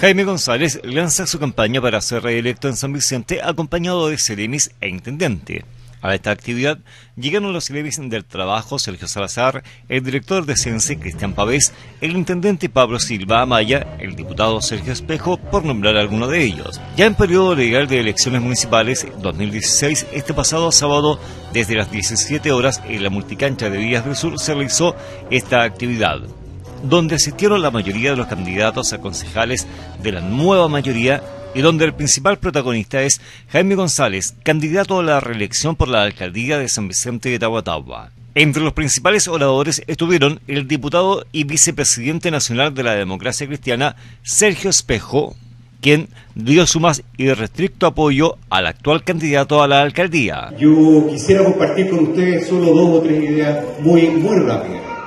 Jaime González lanza su campaña para ser reelecto en San Vicente acompañado de Ceremis e Intendente. A esta actividad llegaron los Ceremis del Trabajo Sergio Salazar, el director de CENSE Cristian Pavés, el intendente Pablo Silva Amaya, el diputado Sergio Espejo, por nombrar alguno de ellos. Ya en periodo legal de elecciones municipales 2016, este pasado sábado, desde las 17 horas en la multicancha de Villas del Sur se realizó esta actividad donde asistieron la mayoría de los candidatos a concejales de la nueva mayoría y donde el principal protagonista es Jaime González, candidato a la reelección por la alcaldía de San Vicente de Tahuatahua. Entre los principales oradores estuvieron el diputado y vicepresidente nacional de la democracia cristiana, Sergio Espejo, quien dio su más irrestricto apoyo al actual candidato a la alcaldía. Yo quisiera compartir con ustedes solo dos o tres ideas muy, muy rápidas.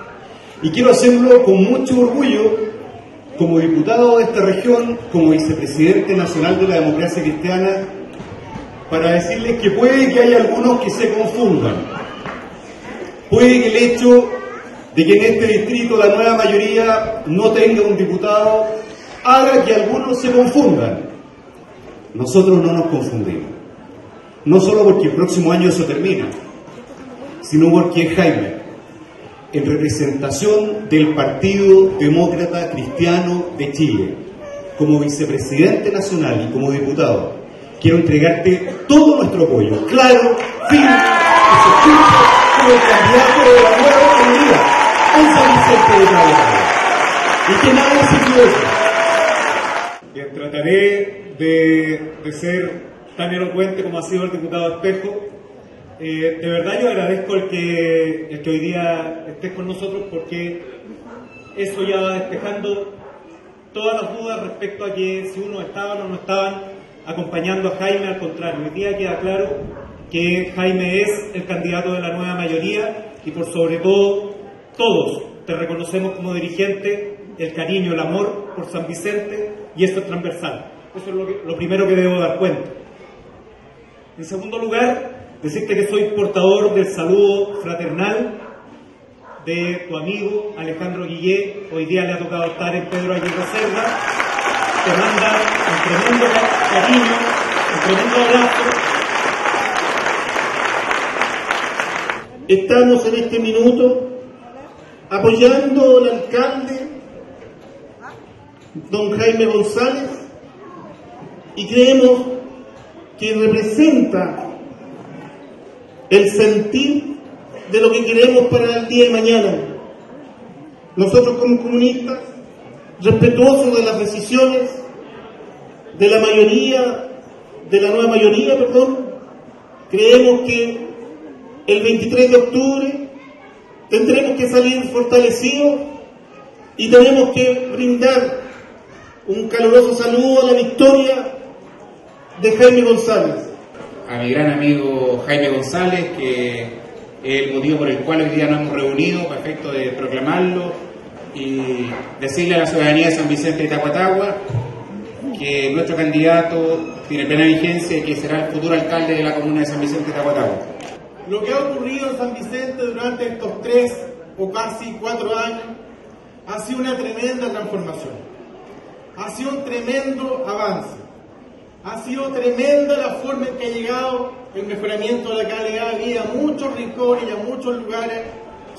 Y quiero hacerlo con mucho orgullo como diputado de esta región, como vicepresidente nacional de la democracia cristiana, para decirles que puede que haya algunos que se confundan. Puede que el hecho de que en este distrito la nueva mayoría no tenga un diputado haga que algunos se confundan. Nosotros no nos confundimos. No solo porque el próximo año eso termina, sino porque es Jaime en representación del Partido Demócrata Cristiano de Chile, como vicepresidente nacional y como diputado, quiero entregarte todo nuestro apoyo, claro, firme y efectivo, como candidato de la nueva comunidad. En San Vicente de Cabo Y que nadie se equivoque. Trataré de, de ser tan elocuente como ha sido el diputado Espejo eh, de verdad yo agradezco el que, el que hoy día estés con nosotros porque eso ya va despejando todas las dudas respecto a que si uno estaba o no estaban acompañando a Jaime, al contrario, hoy día queda claro que Jaime es el candidato de la nueva mayoría y por sobre todo todos te reconocemos como dirigente el cariño, el amor por San Vicente y esto es transversal. Eso es lo, lo primero que debo dar cuenta. En segundo lugar, Decirte que soy portador del saludo fraternal de tu amigo Alejandro Guillé. Hoy día le ha tocado estar en Pedro Aguirre Cerda. Te manda un tremendo cariño, un tremendo abrazo. Estamos en este minuto apoyando al alcalde, don Jaime González, y creemos que representa el sentir de lo que queremos para el día de mañana. Nosotros como comunistas, respetuosos de las decisiones de la mayoría, de la nueva mayoría, perdón, creemos que el 23 de octubre tendremos que salir fortalecidos y tenemos que brindar un caluroso saludo a la victoria de Jaime González a mi gran amigo Jaime González, que es el motivo por el cual hoy día nos hemos reunido para efecto de proclamarlo y decirle a la ciudadanía de San Vicente de Tacuatagua que nuestro candidato tiene plena vigencia y que será el futuro alcalde de la comuna de San Vicente de Tacuatagua. Lo que ha ocurrido en San Vicente durante estos tres o casi cuatro años ha sido una tremenda transformación, ha sido un tremendo avance ha sido tremenda la forma en que ha llegado el mejoramiento de la calidad de vida a muchos rincones y a muchos lugares,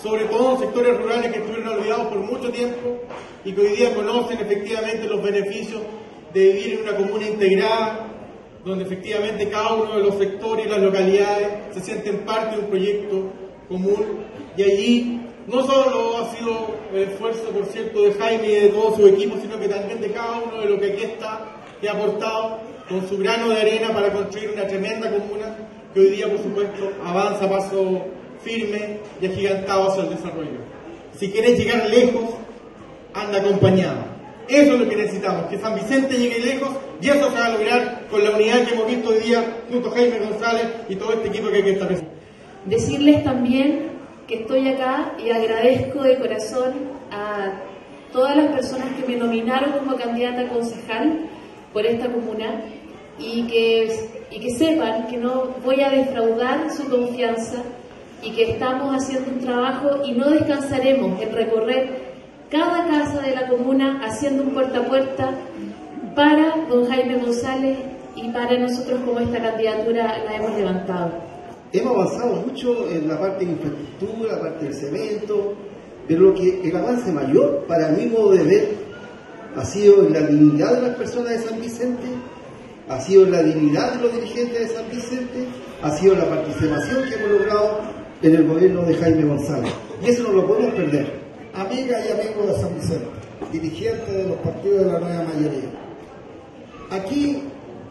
sobre todo en sectores rurales que estuvieron olvidados por mucho tiempo y que hoy día conocen efectivamente los beneficios de vivir en una comuna integrada, donde efectivamente cada uno de los sectores y las localidades se sienten parte de un proyecto común. Y allí no solo ha sido el esfuerzo, por cierto, de Jaime y de todo su equipo, sino que también de cada uno de los que aquí está, que ha aportado con su grano de arena para construir una tremenda comuna que hoy día, por supuesto, avanza a paso firme y agigantado hacia el desarrollo. Si quieres llegar lejos, anda acompañado. Eso es lo que necesitamos, que San Vicente llegue lejos y eso se va a lograr con la unidad que hemos visto hoy día junto a Jaime González y todo este equipo que hay que establecer. Decirles también que estoy acá y agradezco de corazón a todas las personas que me nominaron como candidata concejal por esta comuna y que, y que sepan que no voy a defraudar su confianza y que estamos haciendo un trabajo y no descansaremos en recorrer cada casa de la comuna haciendo un puerta a puerta para don Jaime González y para nosotros como esta candidatura la hemos levantado. Hemos avanzado mucho en la parte de infraestructura, la parte del cemento, pero lo que el avance mayor, para mi modo de ver, ha sido en la dignidad de las personas de San Vicente, ha sido la dignidad de los dirigentes de San Vicente, ha sido la participación que hemos logrado en el gobierno de Jaime González. Y eso no lo podemos perder. Amiga y amigos de San Vicente, dirigentes de los partidos de la nueva mayoría. Aquí,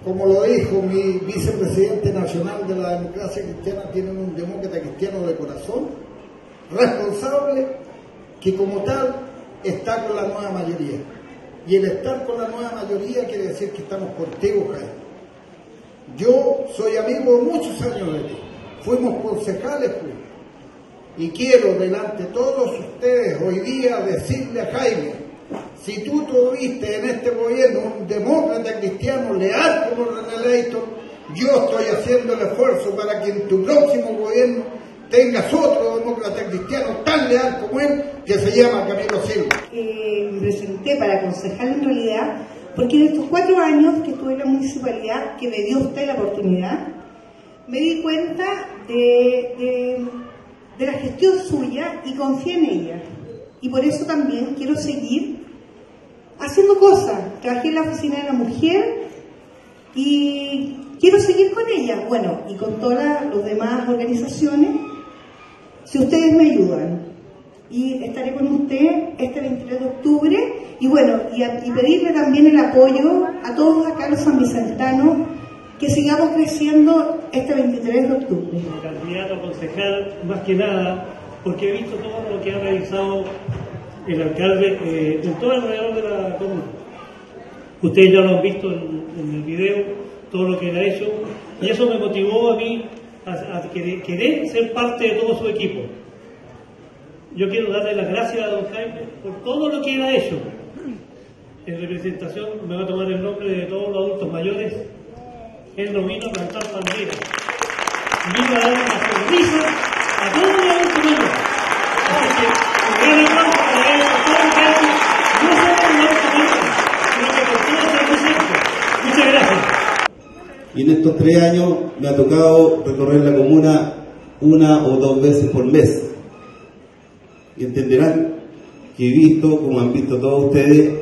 como lo dijo mi vicepresidente nacional de la democracia cristiana, tienen un demócrata cristiano de corazón, responsable, que como tal está con la nueva mayoría. Y el estar con la nueva mayoría quiere decir que estamos contigo, Jaime. Yo soy amigo de muchos años de ti. Fuimos concejales juntos. Y quiero delante de todos ustedes hoy día decirle a Jaime, si tú tuviste en este gobierno un demócrata cristiano leal como René Leighton, yo estoy haciendo el esfuerzo para que en tu próximo gobierno tengas otro demócrata cristiano tan leal como él, que se llama Camilo Silva. Eh, me presenté para aconsejar en realidad, porque en estos cuatro años que estuve en la municipalidad, que me dio usted la oportunidad, me di cuenta de, de la gestión suya y confié en ella. Y por eso también quiero seguir haciendo cosas. Trabajé en la oficina de la mujer y quiero seguir con ella. Bueno, y con todas las demás organizaciones si ustedes me ayudan. Y estaré con usted este 23 de octubre. Y bueno, y, pedirle también el apoyo a todos acá los sanvicentanos que sigamos creciendo este 23 de octubre. Como candidato a concejal, más que nada, porque he visto todo lo que ha realizado el alcalde eh, en todo alrededor de la comuna. Ustedes ya lo han visto en, en el video, todo lo que él ha hecho, y eso me motivó a mí a, querer, ser parte de todo su equipo. Yo quiero darle las gracias a don Jaime por todo lo que él ha hecho. En representación me va a tomar el nombre de todos los adultos mayores. Él nos vino a cantar bandera. Vino a dar una sonrisa a todos los adultos mayores. Así que, un gran aplauso para él, por todo lo que hace, no solo con los adultos mayores, sino que por todo el represento. Muchas gracias. Y en estos tres años me ha tocado recorrer la comuna una o dos veces por mes. Y entenderán que he visto, como han visto todos ustedes,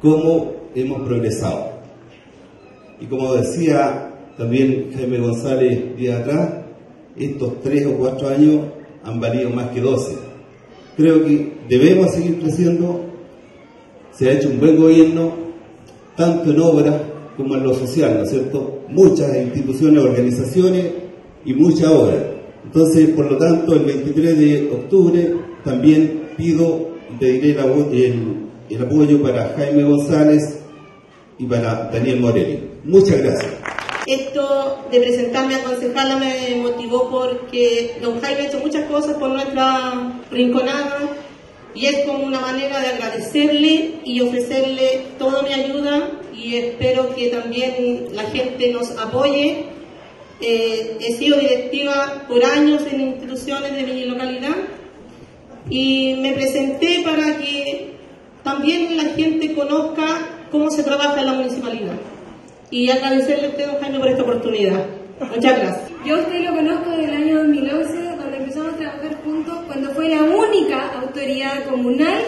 cómo hemos progresado. Y como decía también Jaime González día atrás, estos tres o cuatro años han valido más que doce. Creo que debemos seguir creciendo. Se ha hecho un buen gobierno, tanto en obras como en lo social, ¿no es cierto? Muchas instituciones, organizaciones y mucha obra. Entonces, por lo tanto, el 23 de octubre también pido pediré el, apoyo para Jaime González y para Daniel Morelli. Muchas gracias. Esto de presentarme a concejala me motivó porque don Jaime ha hecho muchas cosas por nuestra rinconada y es como una manera de agradecerle y ofrecerle toda mi ayuda y espero que también la gente nos apoye. Eh, he sido directiva por años en instituciones de mi localidad y me presenté para que también la gente conozca cómo se trabaja en la municipalidad. Y agradecerle a usted, don Jaime, por esta oportunidad. Muchas gracias. Yo a usted lo conozco desde el año 2011, donde empezamos a trabajar juntos, cuando fue la única autoridad comunal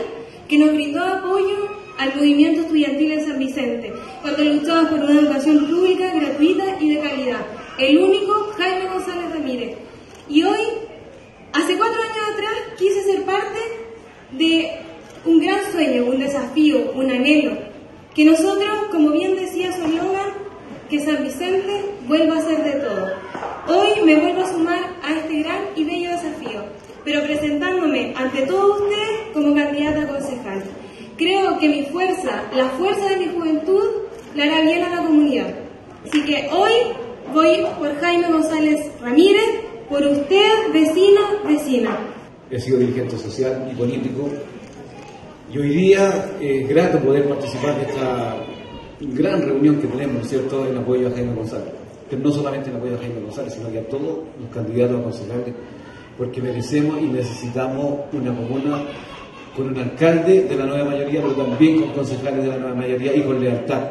que nos brindó apoyo al movimiento estudiantil en San Vicente, cuando luchaba por una educación pública, gratuita y de calidad. El único, Jaime González Ramírez. Y hoy, hace cuatro años atrás, quise ser parte de un gran sueño, un desafío, un anhelo, que nosotros, como bien decía su que San Vicente vuelva a ser de todo. Hoy me vuelvo a sumar a este gran y bello desafío, pero presentándome ante todos ustedes como candidata a concejal. Creo que mi fuerza, la fuerza de mi juventud, le hará bien a la comunidad. Así que hoy voy por Jaime González Ramírez, por usted, vecino, vecina. He sido dirigente social y político y hoy día es grato poder participar de esta gran reunión que tenemos, ¿cierto?, en apoyo a Jaime González. Pero no solamente en apoyo a Jaime González, sino que a todos los candidatos a concejales, porque merecemos y necesitamos una comuna con un alcalde de la nueva mayoría, pero también con concejales de la nueva mayoría y con lealtad.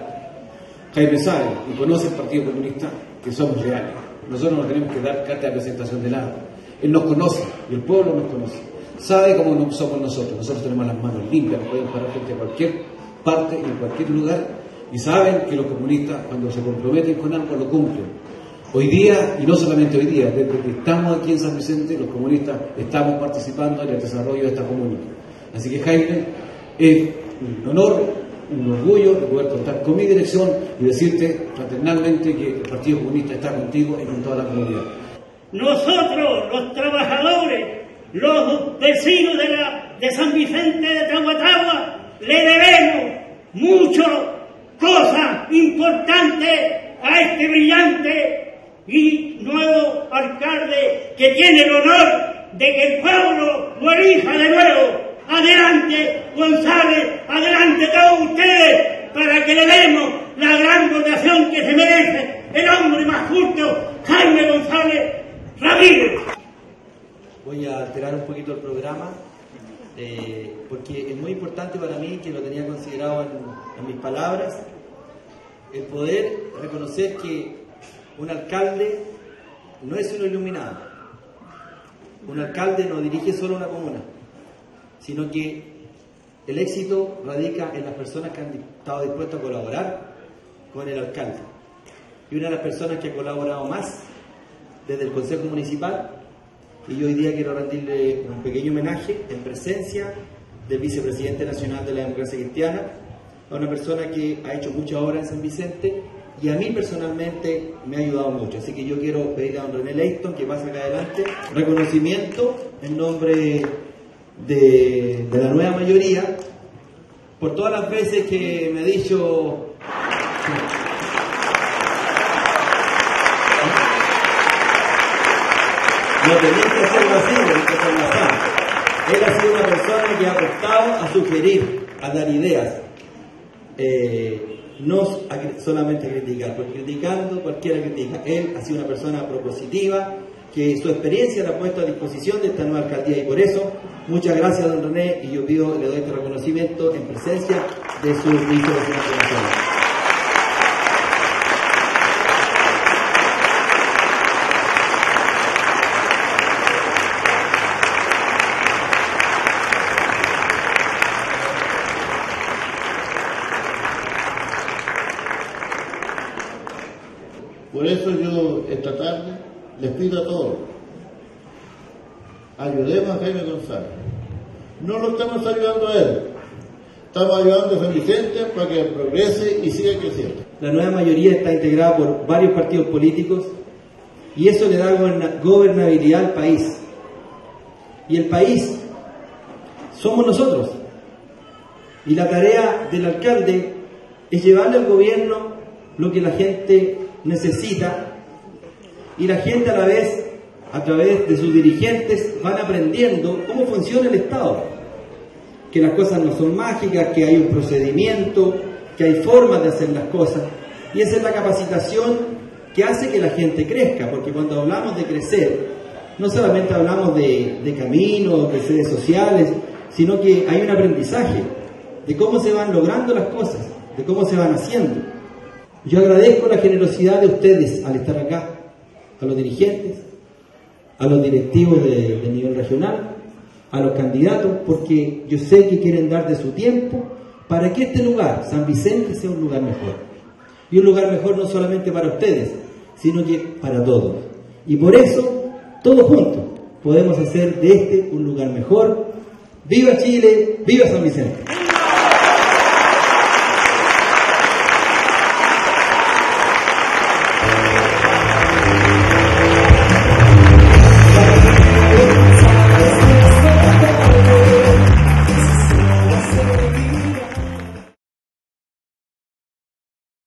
Jaime sabe y conoce el Partido Comunista que somos reales. Nosotros no tenemos que dar carta de presentación de nada. Él nos conoce y el pueblo nos conoce. Sabe cómo somos nosotros. Nosotros tenemos las manos limpias, podemos parar frente a cualquier parte en cualquier lugar. Y saben que los comunistas, cuando se comprometen con algo, lo cumplen. Hoy día, y no solamente hoy día, desde que estamos aquí en San Vicente, los comunistas estamos participando en el desarrollo de esta comunidad. Así que Jaime, es un honor, un orgullo de poder contar con mi dirección y decirte fraternalmente que el Partido Comunista está contigo y con toda la comunidad. Nosotros, los trabajadores, los vecinos de, la, de San Vicente de Tahuatahua, le debemos mucho cosas importantes a este brillante y nuevo alcalde que tiene el honor de que el pueblo lo de nuevo. Adelante, González, adelante todos ustedes para que le demos la gran votación que se merece el hombre más justo, Jaime González Ramírez. Voy a alterar un poquito el programa eh, porque es muy importante para mí, que lo tenía considerado en, en mis palabras, el poder reconocer que un alcalde no es un iluminado. Un alcalde no dirige solo una comuna, sino que el éxito radica en las personas que han estado dispuestas a colaborar con el alcalde. Y una de las personas que ha colaborado más desde el Consejo Municipal, y yo hoy día quiero rendirle un pequeño homenaje en presencia del vicepresidente nacional de la democracia cristiana, a una persona que ha hecho mucha obra en San Vicente y a mí personalmente me ha ayudado mucho. Así que yo quiero pedir a don René Leighton que pase acá adelante reconocimiento en nombre de, de la nueva mayoría por todas las veces que me ha dicho no tenéis que hacerlo así, tenéis que hacerlo así. Él ha sido una persona que ha apostado a sugerir, a dar ideas. Eh, no solamente criticar, porque criticando cualquiera critica. Él ha sido una persona propositiva, que su experiencia la ha puesto a disposición de esta nueva alcaldía y por eso, muchas gracias don René y yo pido, le doy este reconocimiento en presencia de su vicepresidente nacional. Por eso yo esta tarde les pido a todos, ayudemos a Jaime González. No lo estamos ayudando a él, estamos ayudando a San Vicente para que progrese y siga creciendo. La nueva mayoría está integrada por varios partidos políticos y eso le da gobernabilidad al país. Y el país somos nosotros. Y la tarea del alcalde es llevarle al gobierno lo que la gente necesita y la gente a la vez, a través de sus dirigentes, van aprendiendo cómo funciona el Estado. Que las cosas no son mágicas, que hay un procedimiento, que hay formas de hacer las cosas. Y esa es la capacitación que hace que la gente crezca, porque cuando hablamos de crecer, no solamente hablamos de, caminos, de sedes sociales, sino que hay un aprendizaje de cómo se van logrando las cosas, de cómo se van haciendo. Yo agradezco la generosidad de ustedes al estar acá, a los dirigentes, a los directivos de, nivel regional, a los candidatos, porque yo sé que quieren dar de su tiempo para que este lugar, San Vicente, sea un lugar mejor. Y un lugar mejor no solamente para ustedes, sino que para todos. Y por eso, todos juntos, podemos hacer de este un lugar mejor. ¡Viva Chile! ¡Viva San Vicente!